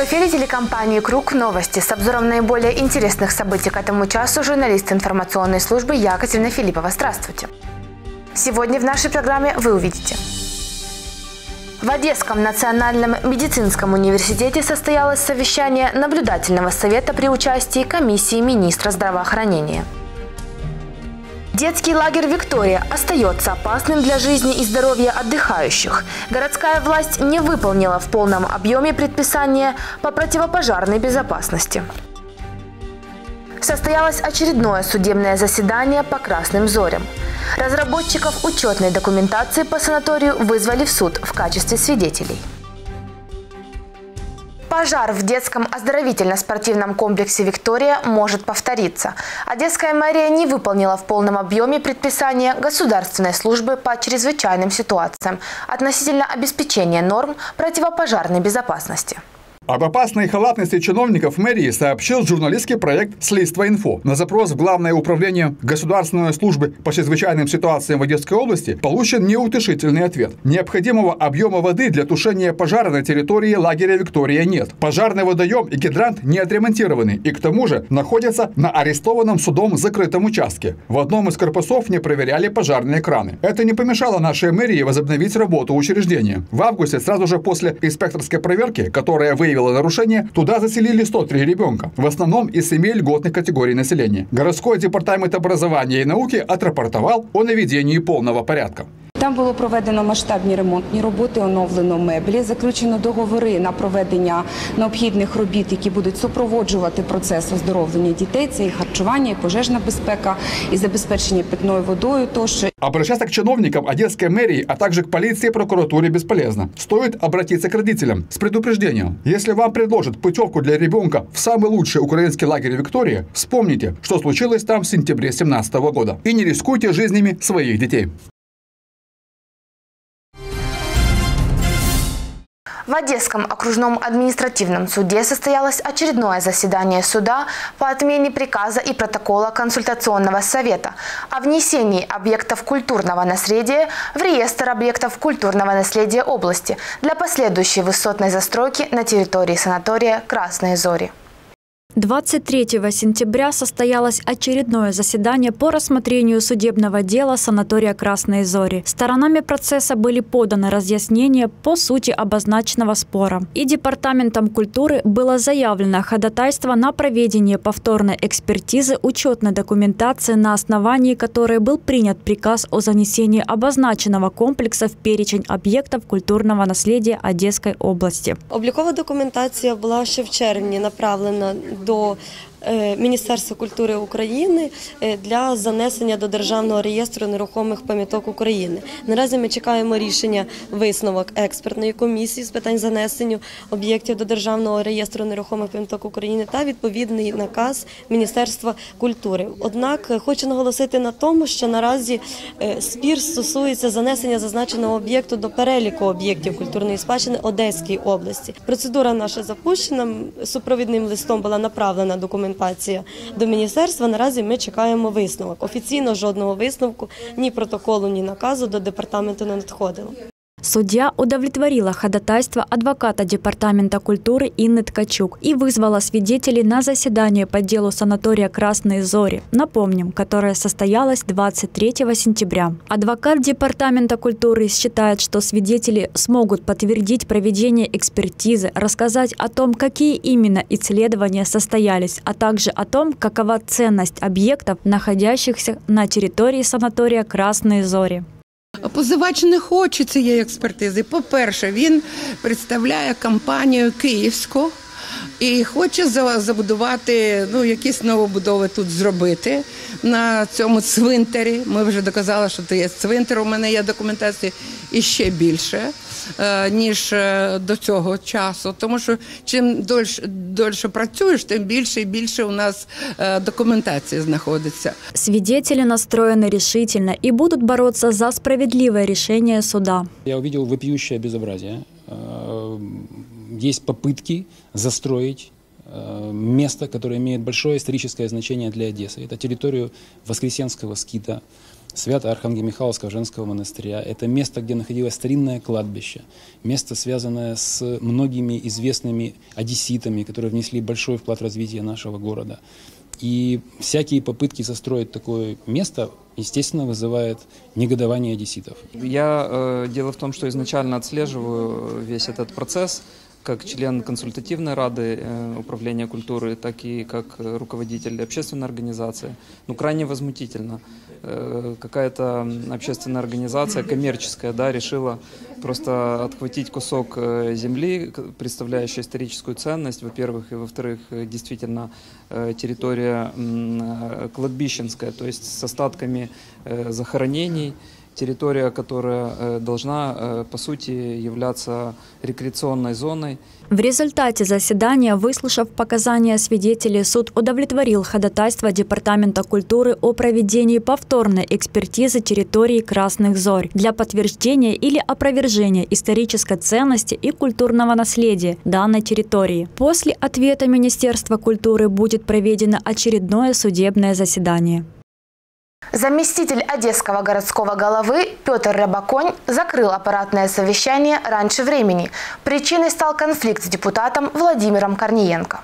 В эфире телекомпании «Круг новости» с обзором наиболее интересных событий к этому часу журналист информационной службы Екатерина Филиппова. Здравствуйте! Сегодня в нашей программе вы увидите. В Одесском национальном медицинском университете состоялось совещание наблюдательного совета при участии комиссии министра здравоохранения. Детский лагерь «Виктория» остается опасным для жизни и здоровья отдыхающих. Городская власть не выполнила в полном объеме предписания по противопожарной безопасности. Состоялось очередное судебное заседание по Красным Зорям. Разработчиков учетной документации по санаторию вызвали в суд в качестве свидетелей. Пожар в детском оздоровительно-спортивном комплексе «Виктория» может повториться. Одесская мэрия не выполнила в полном объеме предписания Государственной службы по чрезвычайным ситуациям относительно обеспечения норм противопожарной безопасности. Об опасной халатности чиновников мэрии сообщил журналистский проект «Следство инфо». На запрос в Главное управление Государственной службы по чрезвычайным ситуациям в Одесской области получен неутешительный ответ. Необходимого объема воды для тушения пожара на территории лагеря «Виктория» нет. Пожарный водоем и гидрант не отремонтированы и к тому же находятся на арестованном судом закрытом участке. В одном из корпусов не проверяли пожарные краны. Это не помешало нашей мэрии возобновить работу учреждения. В августе, сразу же после инспекторской проверки, которая выявила выявила нарушение, туда заселили 103 ребенка, в основном из семи льготных категорий населения. Городской департамент образования и науки отрапортовал о наведении полного порядка. Там було проведено масштабні ремонтні роботи, оновлено меблі, заключено договори на проведення необхідних робіт, які будуть супроводжувати процес оздоровлення дітей. Це і харчування, і пожежна безпека, і забезпечення питною водою. Тощо обращаться к чиновникам Одесской мэрии, а также к полиции и прокуратуре бесполезно. Стоит обратиться к родителям с предупреждением. Если вам предложат путевку для ребенка в самый лучший украинский лагерь Виктория, вспомните, что случилось там в сентябре 2017 года. И не рискуйте жизнями своих детей. В Одесском окружном административном суде состоялось очередное заседание суда по отмене приказа и протокола консультационного совета о внесении объектов культурного наследия в реестр объектов культурного наследия области для последующей высотной застройки на территории санатория «Красные зори». 23 сентября состоялось очередное заседание по рассмотрению судебного дела санатория «Красные зори». Сторонами процесса были поданы разъяснения по сути обозначенного спора. И Департаментом культуры было заявлено ходатайство на проведение повторной экспертизы учетной документации, на основании которой был принят приказ о занесении обозначенного комплекса в перечень объектов культурного наследия Одесской области. Облікова документація була ще в червні направлена до до Міністерства культури України е, для занесення до державного реєстру нерухомих пам'яток України. Наразі ми чекаємо рішення висновок експертної комісії з питань занесення об'єктів до державного реєстру нерухомих пам'яток України та відповідний наказ Міністерства культури. Однак хочу наголосити на тому, що наразі е, спір стосується занесення зазначеного об'єкту до переліку об'єктів культурної спадщини Одеської області. Процедура наша запущена супровідним листом була направлена документ документація до міністерства. Наразі ми чекаємо висновок. Офіційно жодного висновку, ні протоколу, ні наказу до департаменту не надходило. Судья удовлетворила ходатайство адвоката Департамента культуры Инны Ткачук и вызвала свидетелей на заседание по делу санатория «Красные зори», напомним, которое состоялось 23 сентября. Адвокат Департамента культуры считает, что свидетели смогут подтвердить проведение экспертизы, рассказать о том, какие именно исследования состоялись, а также о том, какова ценность объектов, находящихся на территории санатория «Красные зори». Позивач не хоче цієї експертизи. По-перше, він представляє компанію Київську І хоче забудувати, ну, якісь новобудови тут зробити на цьому цвинтарі. Ми вже доказали, що це є цвинтар. У мене є документація і ще більше. Е, ніж е, до цього часу, тому що чим дольше, дольше працюєш, тим більше і більше у нас е, документації знаходиться. Свидетели настроены решительно и будут бороться за справедливое решение суда. Я увидел вопиющее безобразие. Есть попытки застроить место, которое имеет большое историческое значение для Одессы. Это территорию Воскресенского скита, Свято-Архангел-Михайловского женского монастыря. Это место, где находилось старинное кладбище. Место, связанное с многими известными одесситами, которые внесли большой вклад в развитие нашего города. И всякие попытки застроить такое место, естественно, вызывает негодование одесситов. Я э, дело в том, что изначально отслеживаю весь этот процесс как член консультативной рады э, управления культуры, так и как руководитель общественной организации. Ну, крайне возмутительно. Э, какая-то общественная организация, коммерческая, да, решила просто отхватить кусок э, земли, представляющий историческую ценность, во-первых, и во-вторых, действительно территория кладбищенская, то есть с остатками захоронений, территория, которая э, должна, э, по сути, являться рекреационной зоной. В результате заседания, выслушав показания свидетелей, суд удовлетворил ходатайство Департамента культуры о проведении повторной экспертизы территории Красных Зорь для подтверждения или опровержения исторической ценности и культурного наследия данной территории. После ответа Министерства культуры будет проведено очередное судебное заседание. Заместитель Одесского городского головы Петр Рябаконь закрыл аппаратное совещание раньше времени. Причиной стал конфликт с депутатом Владимиром Корниенко.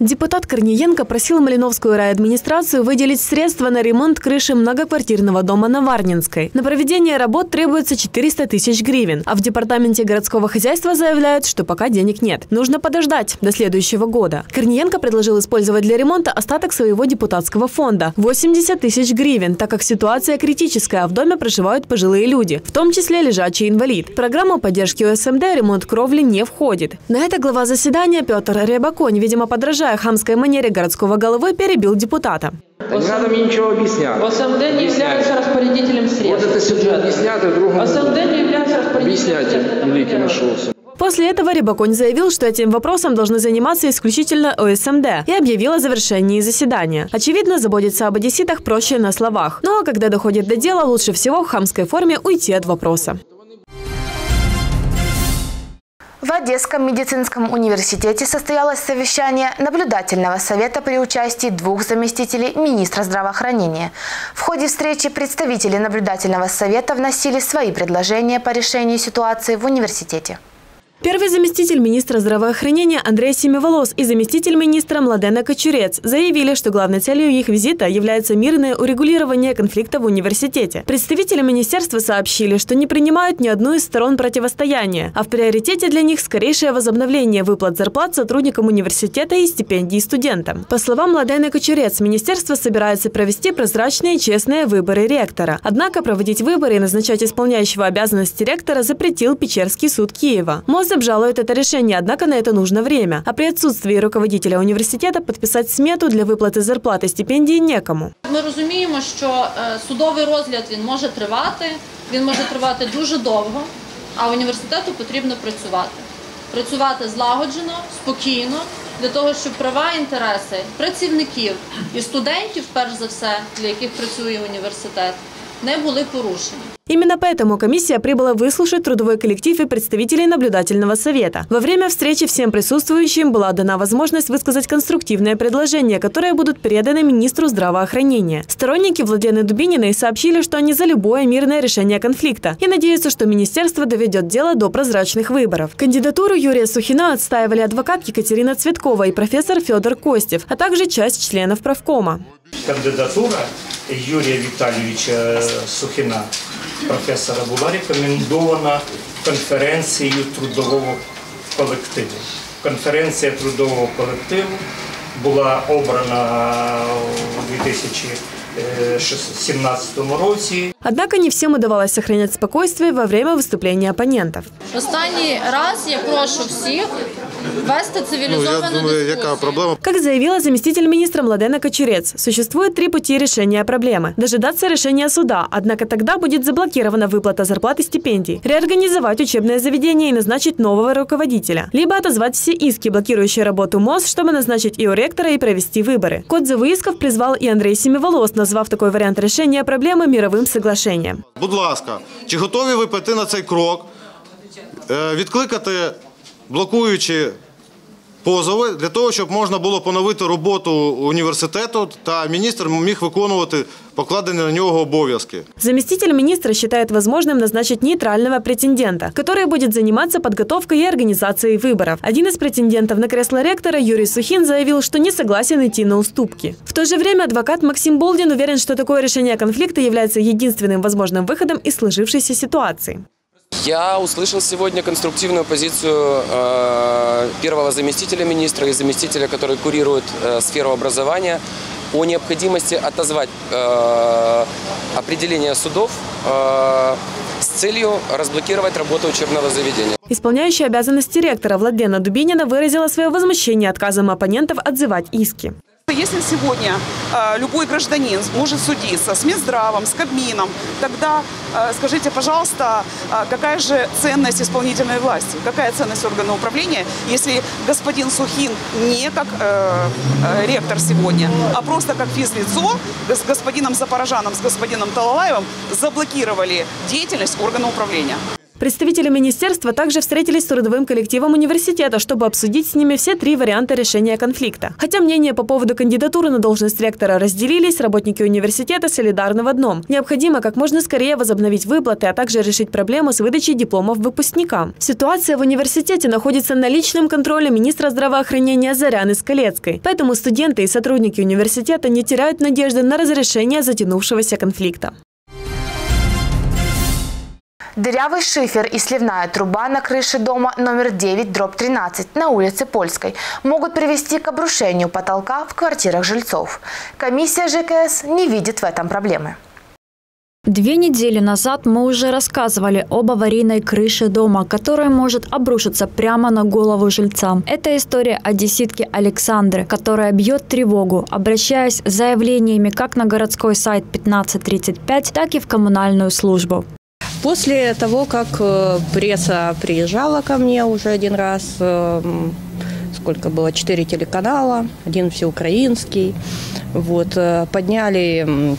Депутат Корниенко просил Малиновскую райадминистрацию выделить средства на ремонт крыши многоквартирного дома на Варнинской. На проведение работ требуется 400 тысяч гривен, а в департаменте городского хозяйства заявляют, что пока денег нет. Нужно подождать до следующего года. Корниенко предложил использовать для ремонта остаток своего депутатского фонда – 80 тысяч гривен, так как ситуация критическая, а в доме проживают пожилые люди, в том числе лежачий инвалид. В программу поддержки ОСМД ремонт кровли не входит. На это глава заседания Петр Рябаконь, видимо, подражает продолжая хамской манере городского головы, перебил депутата. Не надо мне ничего объяснять. ОСМД не является распорядителем средств. Вот это все объяснять, а другому ОСМД не является распорядителем Объясняйте, великий нашелся. После этого Рябаконь заявил, что этим вопросом должны заниматься исключительно ОСМД и объявил о завершении заседания. Очевидно, заботиться об одесситах проще на словах. Ну а когда доходит до дела, лучше всего в хамской форме уйти от вопроса. В Одесском медицинском университете состоялось совещание наблюдательного совета при участии двух заместителей министра здравоохранения. В ходе встречи представители наблюдательного совета вносили свои предложения по решению ситуации в университете. Первый заместитель министра здравоохранения Андрей Семиволос и заместитель министра Младена Кочурец заявили, что главной целью их визита является мирное урегулирование конфликта в университете. Представители министерства сообщили, что не принимают ни одну из сторон противостояния, а в приоритете для них скорейшее возобновление выплат зарплат сотрудникам университета и стипендий студентам. По словам Младена Кочурец, министерство собирается провести прозрачные и честные выборы ректора. Однако проводить выборы и назначать исполняющего обязанности ректора запретил Печерский суд Киева. МОЗ ВУЗ обжалует это решение, однако на это нужно время. А при отсутствии руководителя университета подписать смету для выплаты зарплати стипендії некому. Ми розуміємо, що судовий розгляд він може тривати, він може тривати дуже довго, а університету потрібно працювати. Працювати злагоджено, спокійно, для того, щоб права і інтереси працівників і студентів, перш за все, для яких працює університет, не були порушені. Именно поэтому комиссия прибыла выслушать трудовой коллектив и представителей наблюдательного совета. Во время встречи всем присутствующим была дана возможность высказать конструктивные предложения, которые будут переданы министру здравоохранения. Сторонники Владлены Дубининой сообщили, что они за любое мирное решение конфликта и надеются, что министерство доведет дело до прозрачных выборов. Кандидатуру Юрия Сухина отстаивали адвокат Екатерина Цветкова и профессор Федор Костев, а также часть членов правкома. Кандидатура Юрія Віталійовича Сухіна, професора, була рекомендована конференцією трудового колективу. Конференція трудового колективу була обрана у 2017 році. Однако не всем удавалось сохранять спокойствие во время выступления оппонентов. Останній раз я прошу всіх вести цивилизованную ну, я думаю, яка проблема? Как заявила заместитель министра Младена Кочерец, существует три пути решения проблемы. Дожидаться решения суда, однако тогда будет заблокирована выплата зарплат и стипендий, реорганизовать учебное заведение и назначить нового руководителя, либо отозвать все иски, блокирующие работу МОЗ, чтобы назначить и у ректора и провести выборы. Код за выисков призвал и Андрей Семиволос, назвав такой вариант решения проблемы мировым соглашением Будь ласка, чи готові ви піти на цей крок, відкликати блокуючи позови для того, щоб можна було поновити роботу університету та міністр міг виконувати покладені на нього обов'язки. Заместитель министра считает возможным назначить нейтрального претендента, который будет заниматься подготовкой и организацией выборов. Один из претендентов на кресло ректора Юрий Сухин заявил, что не согласен идти на уступки. В то же время адвокат Максим Болдин уверен, что такое решение конфликта является единственным возможным выходом из сложившейся ситуации. Я услышал сегодня конструктивную позицию э, первого заместителя министра и заместителя, который курирует э, сферу образования, о необходимости отозвать э, определение судов с целью разблокировать работу учебного заведения. Исполняющая обязанности ректора Владлена Дубинина выразила свое возмущение отказом оппонентов отзывать иски. Если сегодня э, любой гражданин может судиться с Минздравом, с Кабмином, тогда э, скажите, пожалуйста, э, какая же ценность исполнительной власти, какая ценность органа управления, если господин Сухин не как э, ректор сегодня, а просто как физлицо с господином Запорожаном, с господином Талалаевым заблокировали деятельность органа управления. Представители министерства также встретились с трудовым коллективом университета, чтобы обсудить с ними все три варианта решения конфликта. Хотя мнения по поводу кандидатуры на должность ректора разделились, работники университета солидарны в одном. Необходимо как можно скорее возобновить выплаты, а также решить проблему с выдачей дипломов выпускникам. Ситуация в университете находится на личном контроле министра здравоохранения Заряны Скалецкой. Поэтому студенты и сотрудники университета не теряют надежды на разрешение затянувшегося конфликта. Дырявый шифер и сливная труба на крыше дома номер 9, дробь 13 на улице Польской могут привести к обрушению потолка в квартирах жильцов. Комиссия ЖКС не видит в этом проблемы. Две недели назад мы уже рассказывали об аварийной крыше дома, которая может обрушиться прямо на голову жильцам. Это история одесситки Александры, которая бьет тревогу, обращаясь с заявлениями как на городской сайт 1535, так и в коммунальную службу. После того, как э, пресса приезжала ко мне уже один раз, э, сколько было, четыре телеканала, один всеукраинский, вот, э, подняли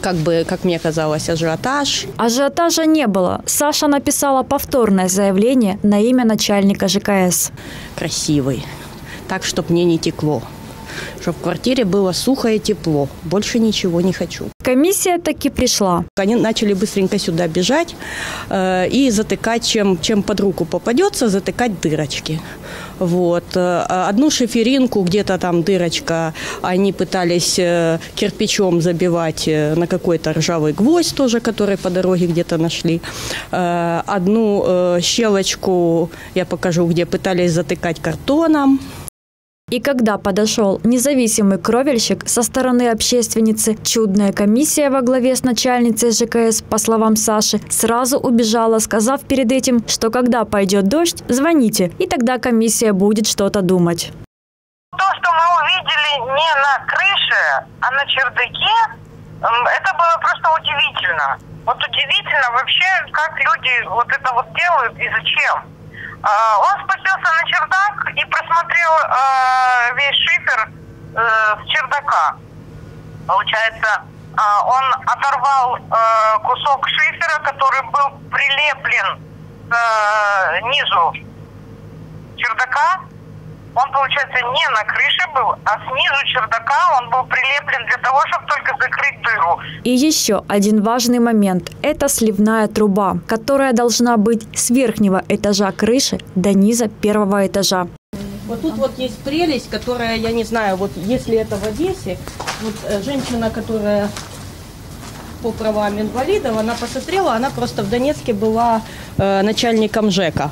как бы, как мне казалось, ажиотаж. Ажиотажа не было. Саша написала повторное заявление на имя начальника ЖКС. Красивый, так, чтобы мне не текло чтобы в квартире было сухо и тепло. Больше ничего не хочу. Комиссия таки пришла. Они начали быстренько сюда бежать э, и затыкать, чем, чем под руку попадется, затыкать дырочки. Вот. Э, одну шиферинку, где-то там дырочка, они пытались э, кирпичом забивать э, на какой-то ржавый гвоздь тоже, который по дороге где-то нашли. Одну щелочку, я покажу, где пытались затыкать картоном. И когда подошел независимый кровельщик со стороны общественницы, чудная комиссия во главе с начальницей ЖКС, по словам Саши, сразу убежала, сказав перед этим, что когда пойдет дождь, звоните, и тогда комиссия будет что-то думать. То, что мы увидели не на крыше, а на чердаке, это было просто удивительно. Вот удивительно вообще, как люди вот это вот делают и зачем. А, он спустился на чердак и просмотрел а, весь шифер э, с чердака. Получается, а, он оторвал э, кусок шифера, который был прилеплен к э, низу чердака, он, получается, не на крыше был, а снизу чердака он был прилеплен для того, чтобы только закрыть дыру. И еще один важный момент – это сливная труба, которая должна быть с верхнего этажа крыши до низа первого этажа. Вот тут вот есть прелесть, которая, я не знаю, вот если это в Одессе, вот э, женщина, которая по правам инвалидов, она посмотрела, она просто в Донецке была э, начальником ЖЭКа.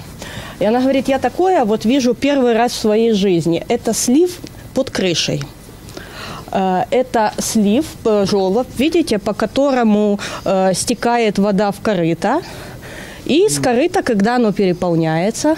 И она говорит, я такое вот вижу первый раз в своей жизни. Это слив под крышей. Э, это слив, э, желоб, видите, по которому стекает вода в корыто. И с корыта, когда оно переполняется,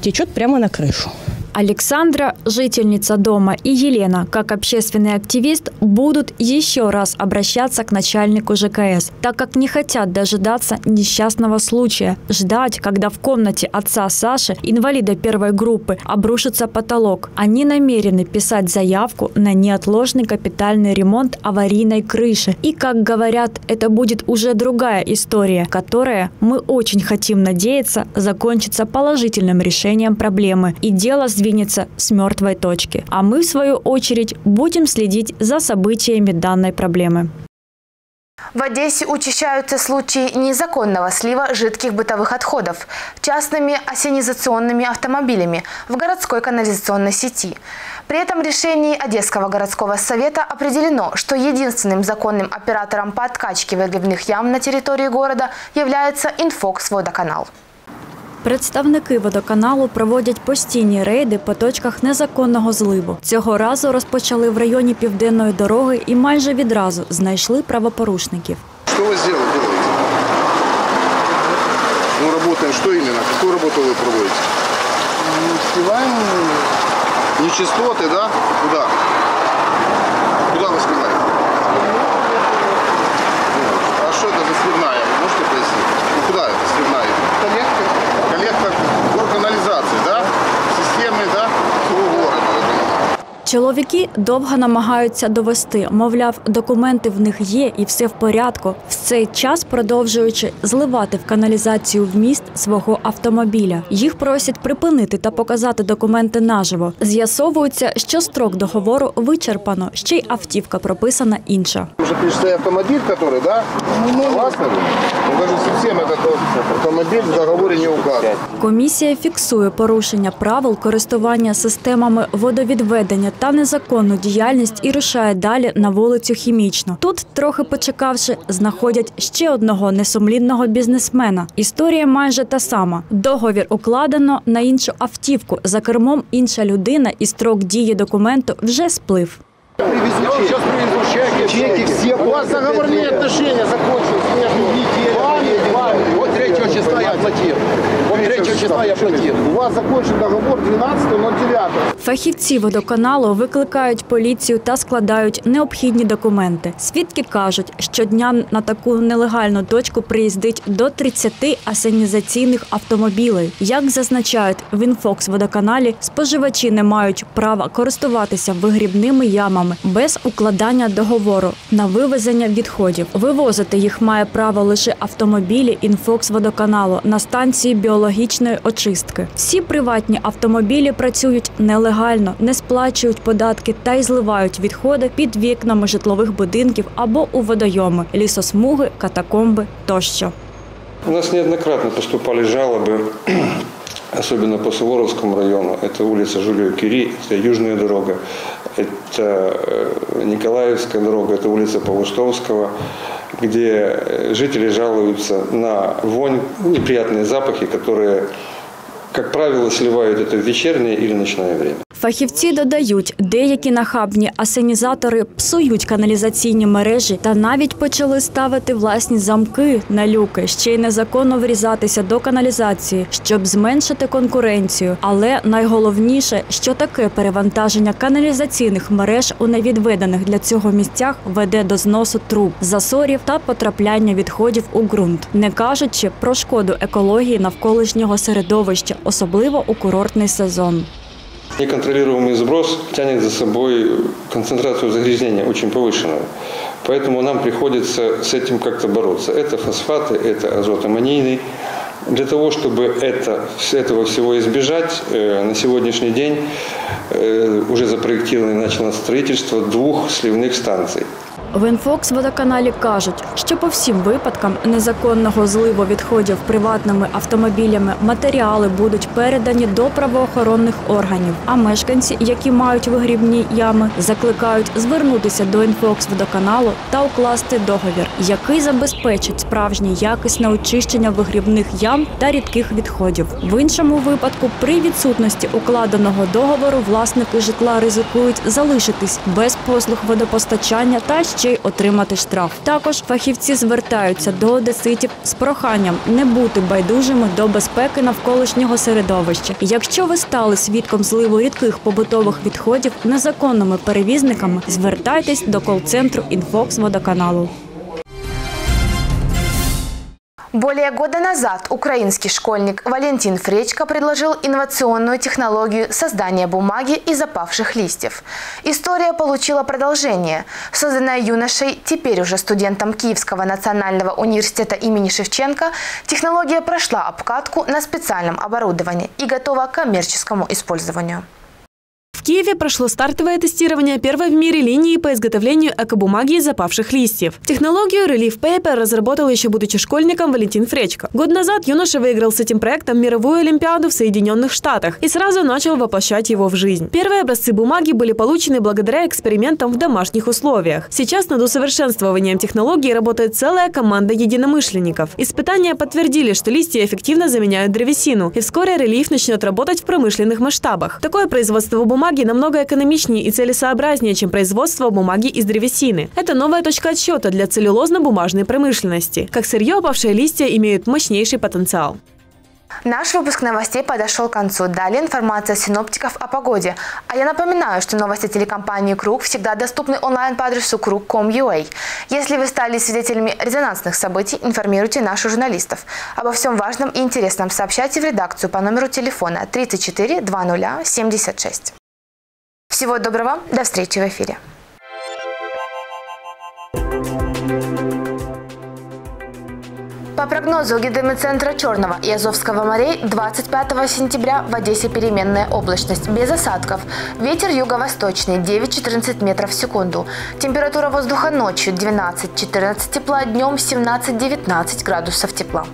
течет прямо на крышу. Александра, жительница дома, и Елена, как общественный активист, будут еще раз обращаться к начальнику ЖКС, так как не хотят дожидаться несчастного случая, ждать, когда в комнате отца Саши, инвалида первой группы, обрушится потолок. Они намерены писать заявку на неотложный капитальный ремонт аварийной крыши. И, как говорят, это будет уже другая история, которая, мы очень хотим надеяться, закончится положительным решением проблемы. И дело сдвинется с мертвой точки. А мы, в свою очередь, будем следить за событиями данной проблемы. В Одессе учащаются случаи незаконного слива жидких бытовых отходов частными осенизационными автомобилями в городской канализационной сети. При этом решении Одесского городского совета определено, что единственным законным оператором по откачке выгребных ям на территории города является Инфокс Водоканал. Представники водоканалу проводять постійні рейди по точках незаконного зливу. Цього разу розпочали в районі південної дороги і майже відразу знайшли правопорушників. Что вы сделали, делаете? Мы работаем, что именно? Какую работу вы проводите? Сливаем нечистоты, да? Куда? Куда вы сливаете? А что это за сливная? Вы можете пояснить? Ну, куда это сливная? Коллектор. equipment. Чоловіки довго намагаються довести, мовляв, документи в них є і все в порядку. В цей час продовжуючи зливати в каналізацію вміст свого автомобіля. Їх просять припинити та показати документи наживо. З'ясовується, що строк договору вичерпано, ще й автівка прописана інша. Уже пишется автомобиль, который, да? Согласны вы? Ну, даже совсем этот автомобиль в договоре не указан. Комісія фіксує порушення правил користування системами водовідведення та незаконну діяльність і рушає далі на вулицю Хімічну. Тут, трохи почекавши, знаходять ще одного несумлінного бізнесмена. Історія майже та сама. Договір укладено на іншу автівку. За кермом інша людина і строк дії документу вже сплив. Привезу чеки. Чеки все. У вас договорные отношения закончились между вами и вами. Вот 3 числа я платил. Вот 3 числа я платил. У вас закончен договор 12.09. Фахівці водоканалу викликають поліцію та складають необхідні документи. Свідки кажуть, щодня на таку нелегальну точку приїздить до 30 асенізаційних автомобілей. Як зазначають в інфокс водоканалі, споживачі не мають права користуватися вигрібними ямами без укладання договору на вивезення відходів. Вивозити їх має право лише автомобілі інфокс водоканалу на станції біологічної очистки. Всі приватні автомобілі працюють нелегально, не сплачують податки та й зливають відходи під вікнами житлових будинків або у водойоми, лісосмуги, катакомби тощо. У нас неоднократно поступали жалобы, особенно по Суворовскому району. Это улица Жулио Кири, это Южная дорога, это э, Николаевская дорога, это улица Павлустовского, где жители жалуются на вонь, неприятные запахи, которые, как правило, сливают это в вечернее или ночное время. Фахівці додають, деякі нахабні асенізатори псують каналізаційні мережі та навіть почали ставити власні замки на люки, ще й незаконно врізатися до каналізації, щоб зменшити конкуренцію. Але найголовніше, що таке перевантаження каналізаційних мереж у невідведених для цього місцях веде до зносу труб, засорів та потрапляння відходів у ґрунт, не кажучи про шкоду екології навколишнього середовища, особливо у курортний сезон. Неконтролируемый сброс тянет за собой концентрацию загрязнения очень повышенную. Поэтому нам приходится с этим как-то бороться. Это фосфаты, это азотамонийный. Для того, чтобы это, этого всего избежать, э, на сегодняшний день э, уже запроектировано и начало строительство двух сливных станций. В Інфокс водоканалі кажуть, що по всім випадкам незаконного зливу відходів приватними автомобілями матеріали будуть передані до правоохоронних органів. А мешканці, які мають вигрібні ями, закликають звернутися до Інфокс водоканалу та укласти договір, який забезпечить справжнє якісне очищення вигрібних ям та рідких відходів. В іншому випадку, при відсутності укладеного договору, власники житла ризикують залишитись без послуг водопостачання та ще й отримати штраф. Також фахівці звертаються до одеситів з проханням не бути байдужими до безпеки навколишнього середовища. Якщо ви стали свідком зливу рідких побутових відходів незаконними перевізниками, звертайтесь до кол-центру «Інфокс» водоканалу. Более года назад украинский школьник Валентин Фречко предложил инновационную технологию создания бумаги из опавших листьев. История получила продолжение. Созданная юношей, теперь уже студентом Киевского национального университета имени Шевченко, технология прошла обкатку на специальном оборудовании и готова к коммерческому использованию. Киеве прошло стартовое тестирование первой в мире линии по изготовлению экобумаги из опавших листьев. Технологию Relief Paper разработал еще будучи школьником Валентин Фречко. Год назад юноша выиграл с этим проектом мировую олимпиаду в Соединенных Штатах и сразу начал воплощать его в жизнь. Первые образцы бумаги были получены благодаря экспериментам в домашних условиях. Сейчас над усовершенствованием технологии работает целая команда единомышленников. Испытания подтвердили, что листья эффективно заменяют древесину, и вскоре Relief начнет работать в промышленных масштабах. Такое производство бумаги намного экономичнее и целесообразнее, чем производство бумаги из древесины. Это новая точка отсчета для целлюлозно-бумажной промышленности. Как сырье, опавшие листья имеют мощнейший потенциал. Наш выпуск новостей подошел к концу. Далее информация синоптиков о погоде. А я напоминаю, что новости телекомпании «Круг» всегда доступны онлайн по адресу kruг.com.ua. Если вы стали свидетелями резонансных событий, информируйте наших журналистов. Обо всем важном и интересном сообщайте в редакцию по номеру телефона 34 20 76. Всего доброго, до встречи в эфире. По прогнозу гидрометцентра Черного и Азовского морей 25 сентября в Одессе переменная облачность без осадков. Ветер юго-восточный 9-14 метров в секунду. Температура воздуха ночью 12-14 тепла, днем 17-19 градусов тепла.